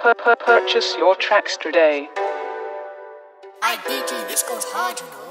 purchase your tracks today. I DG, this goes hard, you know.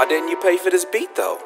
Why didn't you pay for this beat though?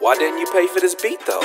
Why didn't you pay for this beat though?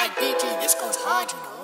I DG, this goes hard, you know.